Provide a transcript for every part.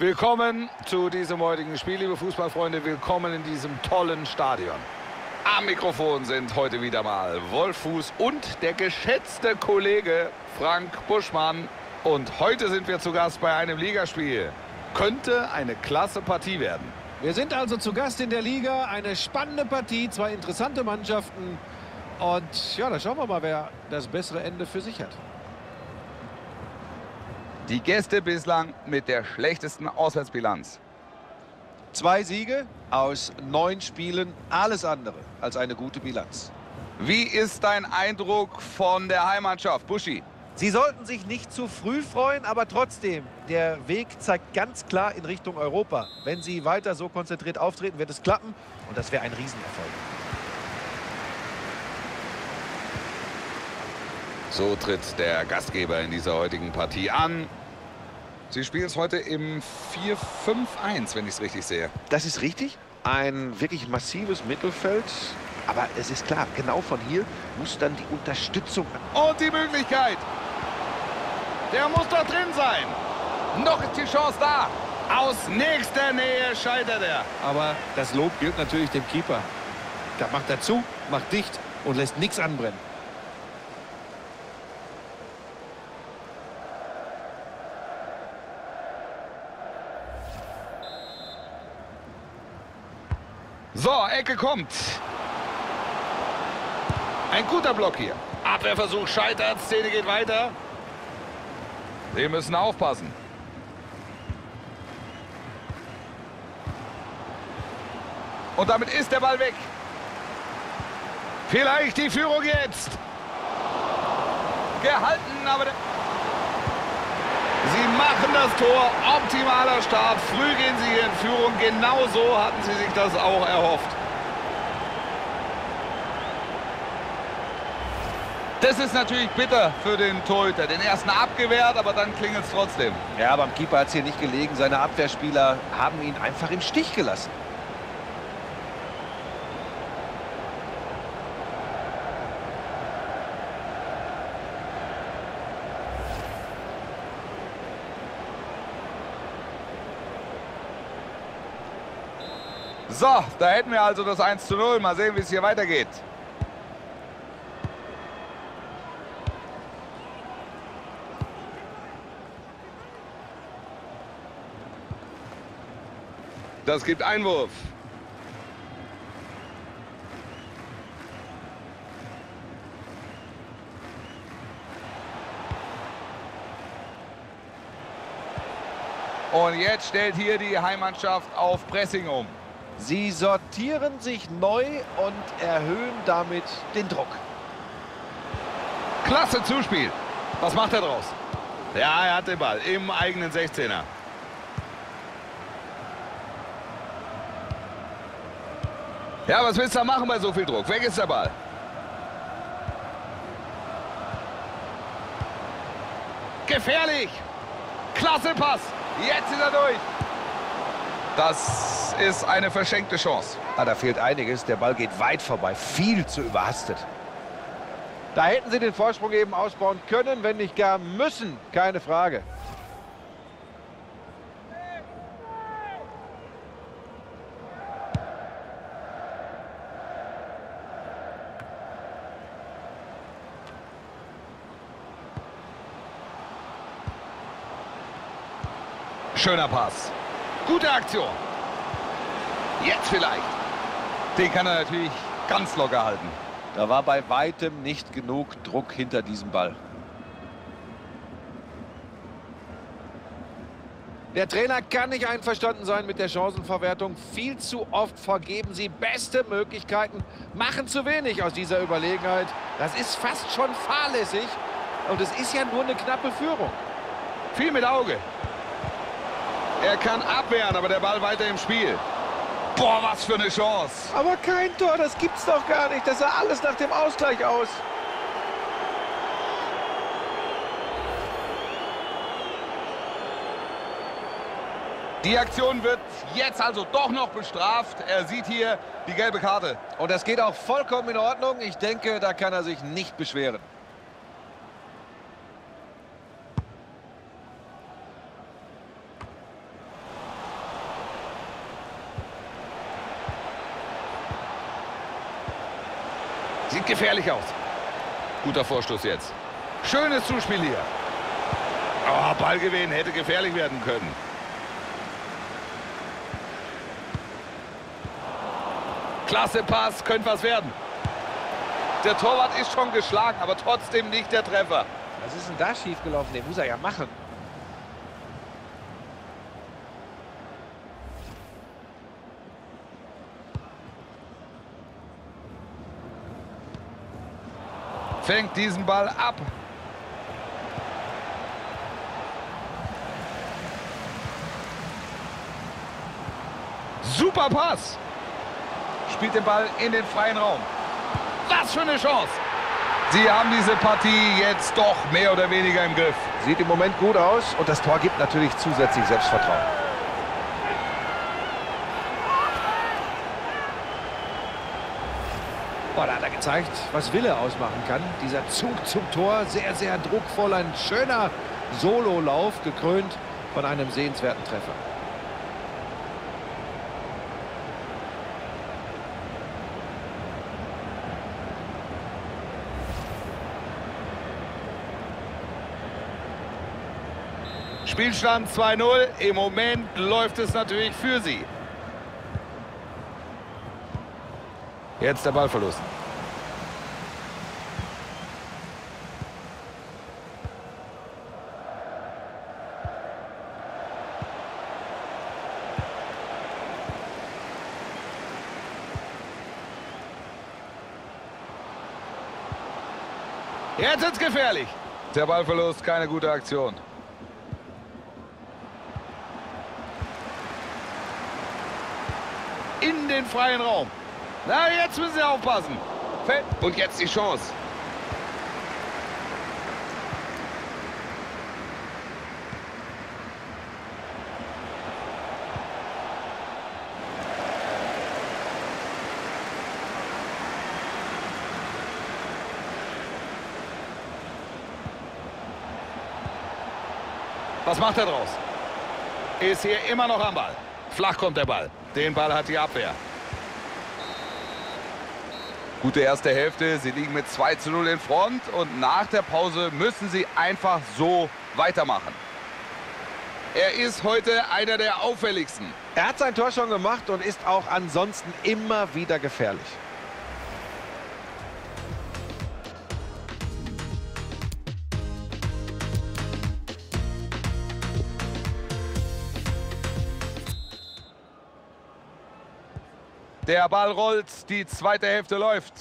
Willkommen zu diesem heutigen Spiel, liebe Fußballfreunde. Willkommen in diesem tollen Stadion. Am Mikrofon sind heute wieder mal Wolfuß und der geschätzte Kollege Frank Buschmann. Und heute sind wir zu Gast bei einem Ligaspiel. Könnte eine klasse Partie werden. Wir sind also zu Gast in der Liga. Eine spannende Partie, zwei interessante Mannschaften. Und ja, da schauen wir mal, wer das bessere Ende für sich hat. Die Gäste bislang mit der schlechtesten Auswärtsbilanz. Zwei Siege aus neun Spielen, alles andere als eine gute Bilanz. Wie ist dein Eindruck von der Heimatschaft, Buschi? Sie sollten sich nicht zu früh freuen, aber trotzdem, der Weg zeigt ganz klar in Richtung Europa. Wenn Sie weiter so konzentriert auftreten, wird es klappen und das wäre ein Riesenerfolg. So tritt der Gastgeber in dieser heutigen Partie an. Sie spielen es heute im 4-5-1, wenn ich es richtig sehe. Das ist richtig. Ein wirklich massives Mittelfeld. Aber es ist klar, genau von hier muss dann die Unterstützung... Und die Möglichkeit. Der muss doch drin sein. Noch ist die Chance da. Aus nächster Nähe scheitert er. Aber das Lob gilt natürlich dem Keeper. Da macht er zu, macht dicht und lässt nichts anbrennen. So, Ecke kommt. Ein guter Block hier. Abwehrversuch scheitert, Szene geht weiter. Sie müssen aufpassen. Und damit ist der Ball weg. Vielleicht die Führung jetzt. Gehalten, aber... Sie machen das Tor. Optimaler Start. Früh gehen sie hier in Führung. Genau so hatten sie sich das auch erhofft. Das ist natürlich bitter für den Torhüter. Den ersten abgewehrt, aber dann klingelt es trotzdem. Ja, beim Keeper hat es hier nicht gelegen. Seine Abwehrspieler haben ihn einfach im Stich gelassen. So, da hätten wir also das 1 zu 0. Mal sehen, wie es hier weitergeht. Das gibt Einwurf. Und jetzt stellt hier die Heimmannschaft auf Pressing um. Sie sortieren sich neu und erhöhen damit den Druck. Klasse Zuspiel. Was macht er draus? Ja, er hat den Ball im eigenen 16er. Ja, was willst du da machen bei so viel Druck? Weg ist der Ball. Gefährlich. Klasse Pass. Jetzt ist er durch. Das ist eine verschenkte Chance. Ah, da fehlt einiges. Der Ball geht weit vorbei. Viel zu überhastet. Da hätten sie den Vorsprung eben ausbauen können, wenn nicht gar müssen. Keine Frage. Schöner Pass. Gute Aktion. Jetzt vielleicht. Den kann er natürlich ganz locker halten. Da war bei weitem nicht genug Druck hinter diesem Ball. Der Trainer kann nicht einverstanden sein mit der Chancenverwertung. Viel zu oft vergeben sie beste Möglichkeiten, machen zu wenig aus dieser Überlegenheit. Das ist fast schon fahrlässig. Und es ist ja nur eine knappe Führung. Viel mit Auge. Er kann abwehren, aber der Ball weiter im Spiel. Boah, was für eine Chance. Aber kein Tor, das gibt's doch gar nicht. Das sah alles nach dem Ausgleich aus. Die Aktion wird jetzt also doch noch bestraft. Er sieht hier die gelbe Karte. Und das geht auch vollkommen in Ordnung. Ich denke, da kann er sich nicht beschweren. Gefährlich aus. Guter Vorstoß jetzt. Schönes Zuspiel hier. Oh, Ballgewinn hätte gefährlich werden können. Klasse Pass, könnte was werden. Der Torwart ist schon geschlagen, aber trotzdem nicht der Treffer. Was ist denn da schiefgelaufen? Den muss er ja machen. Fängt diesen Ball ab. Super Pass. Spielt den Ball in den freien Raum. Was für eine Chance. Sie haben diese Partie jetzt doch mehr oder weniger im Griff. Sieht im Moment gut aus und das Tor gibt natürlich zusätzlich Selbstvertrauen. Gezeigt, was Wille ausmachen kann. Dieser Zug zum Tor, sehr, sehr druckvoll. Ein schöner Sololauf, gekrönt von einem sehenswerten Treffer. Spielstand 2-0. Im Moment läuft es natürlich für sie. Jetzt der Ballverlust. Jetzt ist gefährlich. Der Ballverlust, keine gute Aktion. In den freien Raum. Na, jetzt müssen Sie aufpassen. Und jetzt die Chance. Was macht er draus? Ist hier immer noch am Ball. Flach kommt der Ball. Den Ball hat die Abwehr. Gute erste Hälfte. Sie liegen mit 2 zu 0 in Front und nach der Pause müssen sie einfach so weitermachen. Er ist heute einer der auffälligsten. Er hat sein Tor schon gemacht und ist auch ansonsten immer wieder gefährlich. Der Ball rollt, die zweite Hälfte läuft.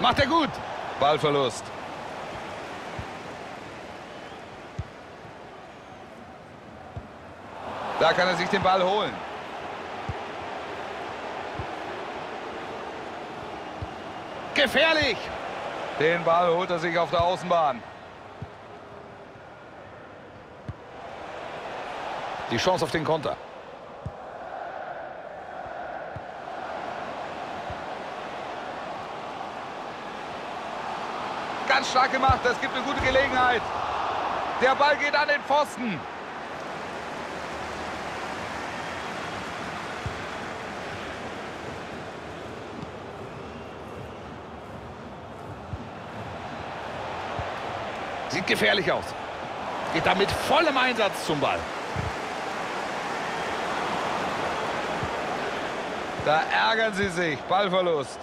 Macht er gut. Ballverlust. Da kann er sich den Ball holen. Gefährlich. Den Ball holt er sich auf der Außenbahn. Die Chance auf den Konter. Ganz stark gemacht, das gibt eine gute Gelegenheit. Der Ball geht an den Pfosten. Sieht gefährlich aus. Geht da mit vollem Einsatz zum Ball. Da ärgern sie sich. Ballverlust.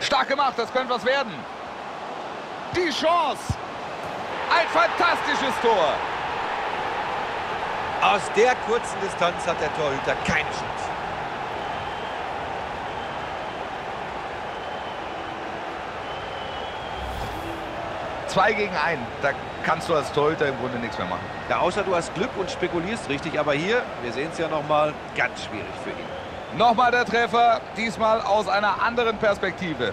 Stark gemacht, das könnte was werden. Die Chance. Ein fantastisches Tor. Aus der kurzen Distanz hat der Torhüter keine Chance. Zwei gegen einen. Da kannst du als Torhüter im Grunde nichts mehr machen. Ja, außer du hast Glück und spekulierst richtig. Aber hier, wir sehen es ja nochmal, ganz schwierig für ihn. Nochmal der Treffer, diesmal aus einer anderen Perspektive.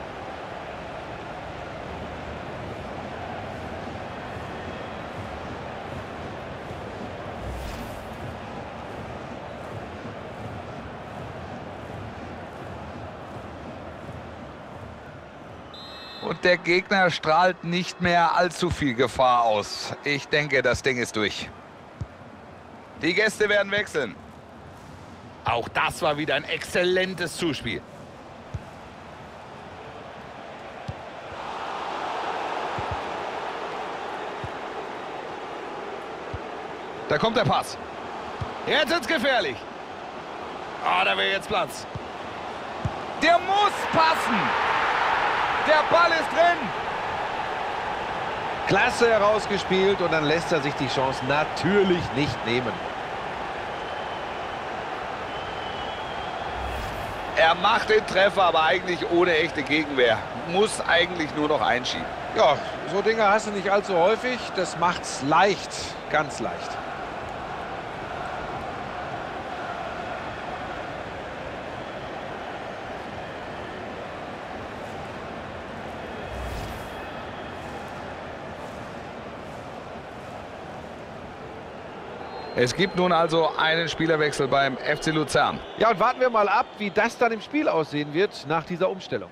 Der Gegner strahlt nicht mehr allzu viel Gefahr aus. Ich denke, das Ding ist durch. Die Gäste werden wechseln. Auch das war wieder ein exzellentes Zuspiel. Da kommt der Pass. Jetzt ist gefährlich. Ah, oh, da wäre jetzt Platz. Der muss passen. Der Ball ist drin. Klasse herausgespielt und dann lässt er sich die Chance natürlich nicht nehmen. Er macht den Treffer, aber eigentlich ohne echte Gegenwehr. Muss eigentlich nur noch einschieben. Ja, so Dinge hast du nicht allzu häufig. Das macht's leicht, ganz leicht. Es gibt nun also einen Spielerwechsel beim FC Luzern. Ja, und warten wir mal ab, wie das dann im Spiel aussehen wird nach dieser Umstellung.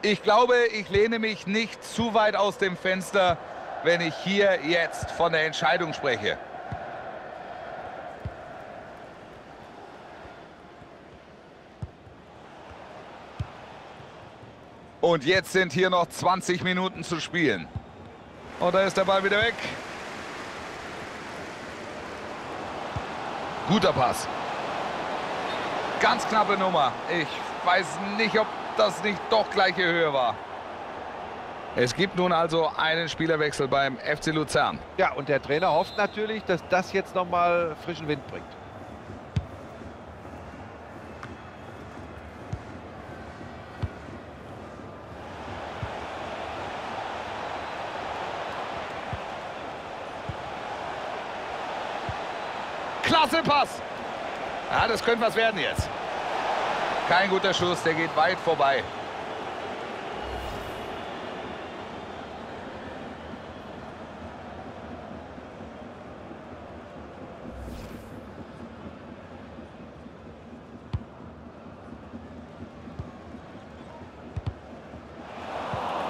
Ich glaube, ich lehne mich nicht zu weit aus dem Fenster, wenn ich hier jetzt von der Entscheidung spreche. Und jetzt sind hier noch 20 Minuten zu spielen. Und da ist der Ball wieder weg. Guter Pass. Ganz knappe Nummer. Ich weiß nicht, ob das nicht doch gleiche Höhe war. Es gibt nun also einen Spielerwechsel beim FC Luzern. Ja, und der Trainer hofft natürlich, dass das jetzt nochmal frischen Wind bringt. Pass. Ja, das könnte was werden jetzt. Kein guter Schuss, der geht weit vorbei.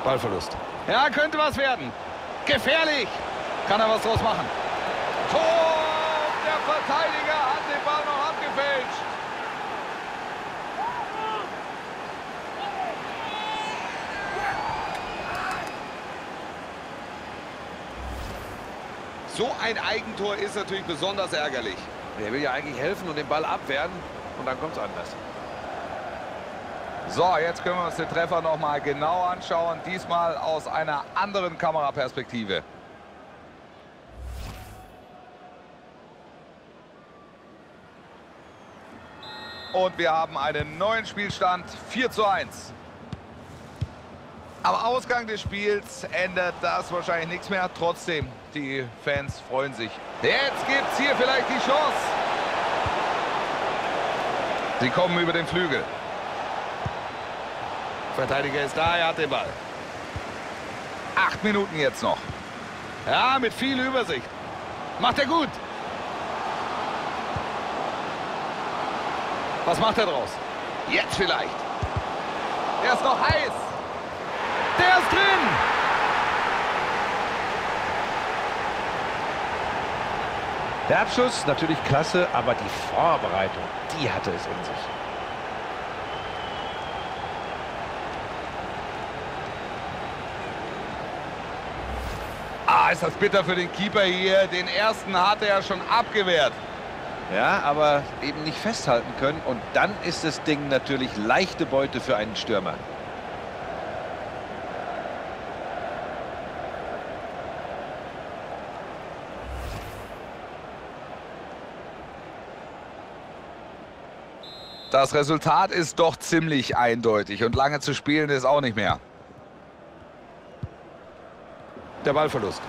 Ballverlust. Ja, könnte was werden. Gefährlich. Kann er was draus machen. Tor! Verteidiger hat den Ball noch abgefälscht. So ein Eigentor ist natürlich besonders ärgerlich. Der will ja eigentlich helfen und den Ball abwehren und dann kommt es anders. So, jetzt können wir uns den Treffer noch mal genau anschauen. Diesmal aus einer anderen Kameraperspektive. Und wir haben einen neuen Spielstand, 4 zu 1. Am Ausgang des Spiels ändert das wahrscheinlich nichts mehr. Trotzdem, die Fans freuen sich. Jetzt gibt es hier vielleicht die Chance. Sie kommen über den Flügel. Verteidiger ist da, er hat den Ball. Acht Minuten jetzt noch. Ja, mit viel Übersicht. Macht er gut. Was macht er draus? Jetzt vielleicht. Der ist noch heiß. Der ist drin. Der Abschuss natürlich klasse, aber die Vorbereitung, die hatte es in sich. Ah, ist das bitter für den Keeper hier. Den ersten hat er schon abgewehrt. Ja, aber eben nicht festhalten können. Und dann ist das Ding natürlich leichte Beute für einen Stürmer. Das Resultat ist doch ziemlich eindeutig und lange zu spielen ist auch nicht mehr. Der Ballverlust.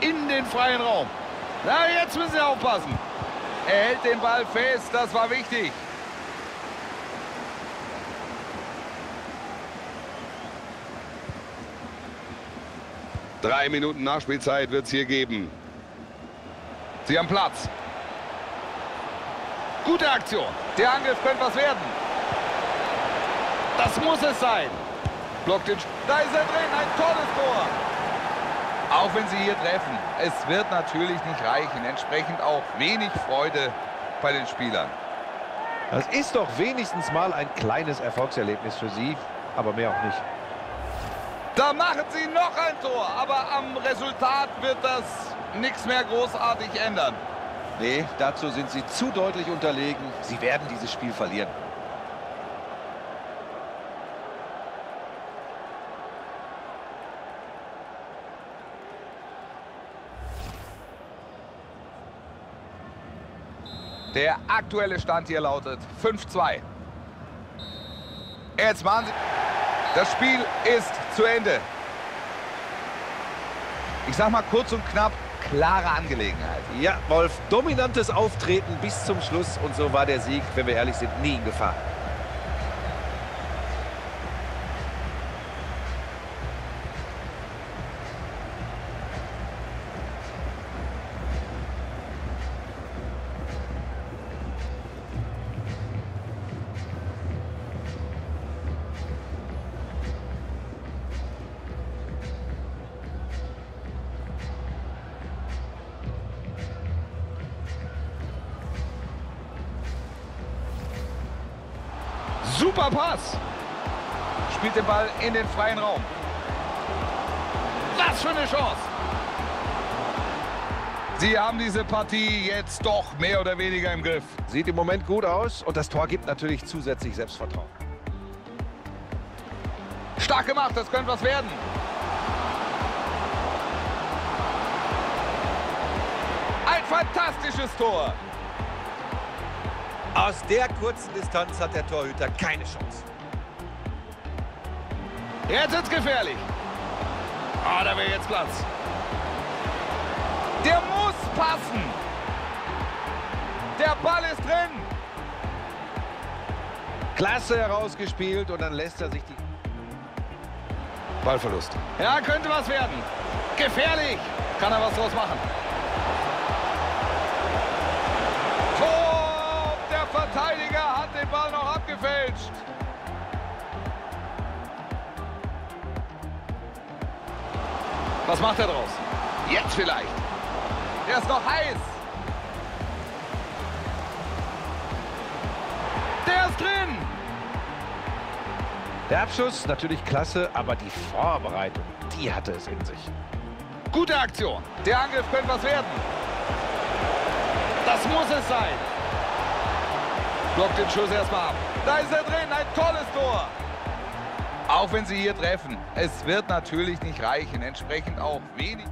in den freien Raum. Na, jetzt müssen Sie aufpassen. Er hält den Ball fest, das war wichtig. Drei Minuten Nachspielzeit wird es hier geben. Sie haben Platz. Gute Aktion. Der Angriff könnte was werden. Das muss es sein. Blockt den... Da ist er drin. Ein tolles Tor. Auch wenn sie hier treffen, es wird natürlich nicht reichen. Entsprechend auch wenig Freude bei den Spielern. Das ist doch wenigstens mal ein kleines Erfolgserlebnis für sie, aber mehr auch nicht. Da machen sie noch ein Tor, aber am Resultat wird das nichts mehr großartig ändern. Nee, dazu sind sie zu deutlich unterlegen. Sie werden dieses Spiel verlieren. Der aktuelle Stand hier lautet 5-2. Jetzt machen sie... Das Spiel ist zu Ende. Ich sag mal kurz und knapp, klare Angelegenheit. Ja, Wolf, dominantes Auftreten bis zum Schluss und so war der Sieg, wenn wir ehrlich sind, nie in Gefahr. Super Pass. Spielt den Ball in den freien Raum. Was für eine Chance. Sie haben diese Partie jetzt doch mehr oder weniger im Griff. Sieht im Moment gut aus und das Tor gibt natürlich zusätzlich Selbstvertrauen. Stark gemacht, das könnte was werden. Ein fantastisches Tor. Aus der kurzen Distanz hat der Torhüter keine Chance. Jetzt ist gefährlich. Ah, oh, da wäre jetzt Platz. Der muss passen. Der Ball ist drin. Klasse herausgespielt und dann lässt er sich die... Ballverlust. Ja, könnte was werden. Gefährlich. Kann er was draus machen. Was macht er draus? Jetzt vielleicht. Er ist noch heiß. Der ist drin. Der Abschuss natürlich klasse, aber die Vorbereitung, die hatte es in sich. Gute Aktion. Der Angriff könnte was werden. Das muss es sein. Blockt den Schuss erstmal ab. Da ist er drin, ein tolles Tor. Auch wenn sie hier treffen, es wird natürlich nicht reichen. Entsprechend auch wenig.